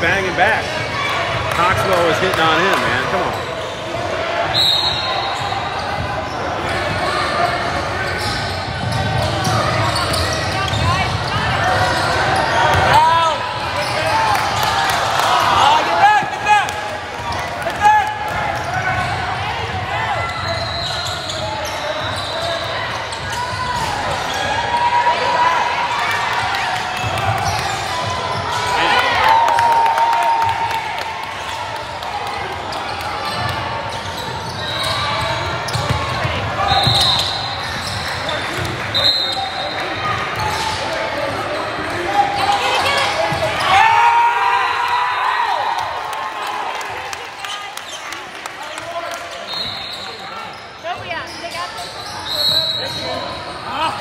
banging back. Coxwell was hitting on him, man. Come on. 같아요.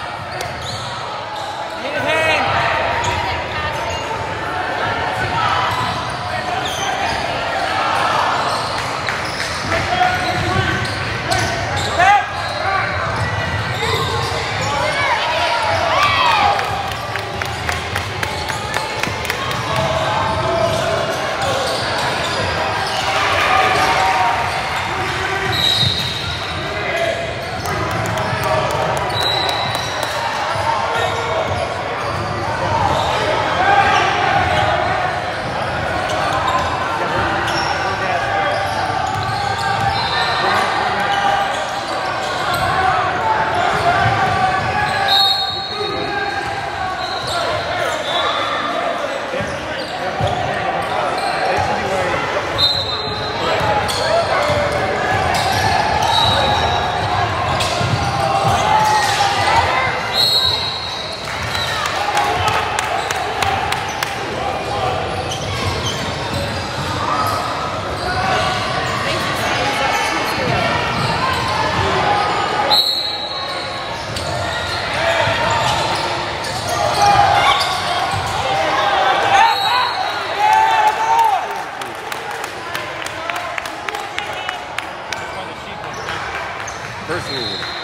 Brasil.